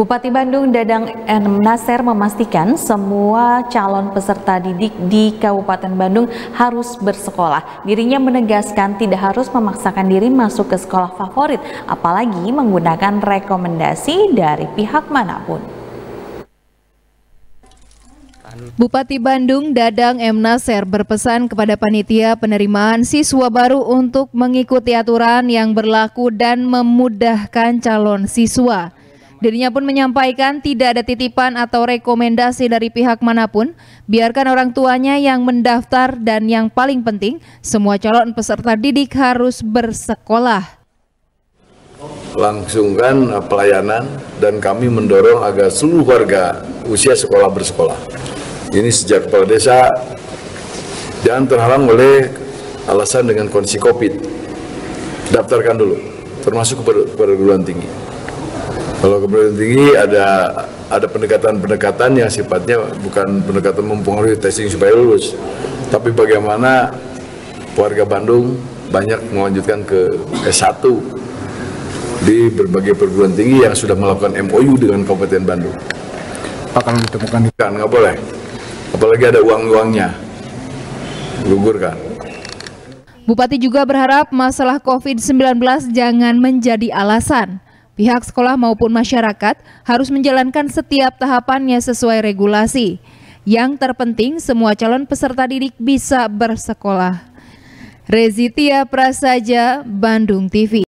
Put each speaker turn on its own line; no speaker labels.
Bupati Bandung Dadang M. Nasir memastikan semua calon peserta didik di Kabupaten Bandung harus bersekolah. Dirinya menegaskan tidak harus memaksakan diri masuk ke sekolah favorit, apalagi menggunakan rekomendasi dari pihak mana pun.
Bupati Bandung Dadang M. Nasir berpesan kepada panitia penerimaan siswa baru untuk mengikuti aturan yang berlaku dan memudahkan calon siswa. Dirinya pun menyampaikan tidak ada titipan atau rekomendasi dari pihak mana pun, biarkan orang tuanya yang mendaftar dan yang paling penting, semua calon peserta didik harus bersekolah.
Langsungkan pelayanan dan kami mendorong agar seluruh warga usia sekolah bersekolah. Ini sejak kepala desa jangan terhalang oleh alasan dengan kondisi COVID. Daftarkan dulu, termasuk perguruan tinggi. Kalau kemudian tinggi ada ada pendekatan-pendekatan yang sifatnya bukan pendekatan mempengaruhi testing supaya lulus, tapi bagaimana warga Bandung banyak melanjutkan ke S1 di berbagai perguruan tinggi yang sudah melakukan MOU dengan Kabupaten Bandung.
Kalau ditemukan
kan nggak boleh, apalagi ada uang-uangnya, gugurkan.
Bupati juga berharap masalah COVID-19 jangan menjadi alasan Pihak sekolah maupun masyarakat harus menjalankan setiap tahapannya sesuai regulasi. Yang terpenting semua calon peserta didik bisa bersekolah. Rezitia Prasaja, Bandung TV.